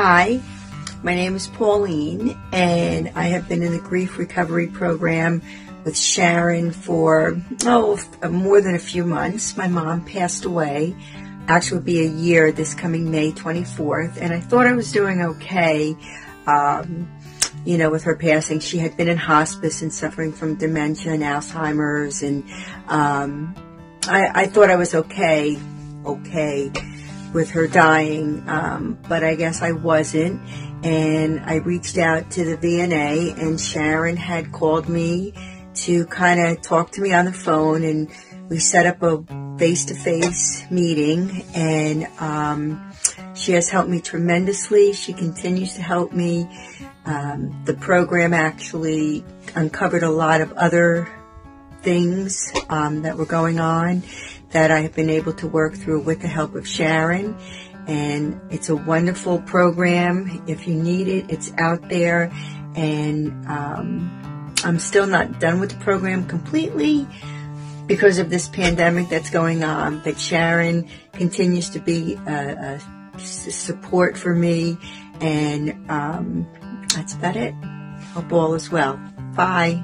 Hi, my name is Pauline, and I have been in the grief recovery program with Sharon for oh more than a few months. My mom passed away. Actually, would be a year this coming May 24th, and I thought I was doing okay. Um, you know, with her passing, she had been in hospice and suffering from dementia and Alzheimer's, and um, I, I thought I was okay, okay with her dying, um, but I guess I wasn't. And I reached out to the VNA, and Sharon had called me to kind of talk to me on the phone, and we set up a face-to-face meeting. And um, she has helped me tremendously. She continues to help me. Um, the program actually uncovered a lot of other things um, that were going on that I have been able to work through with the help of Sharon. And it's a wonderful program. If you need it, it's out there. And um, I'm still not done with the program completely because of this pandemic that's going on. But Sharon continues to be a, a support for me. And um, that's about it. Hope all is well. Bye.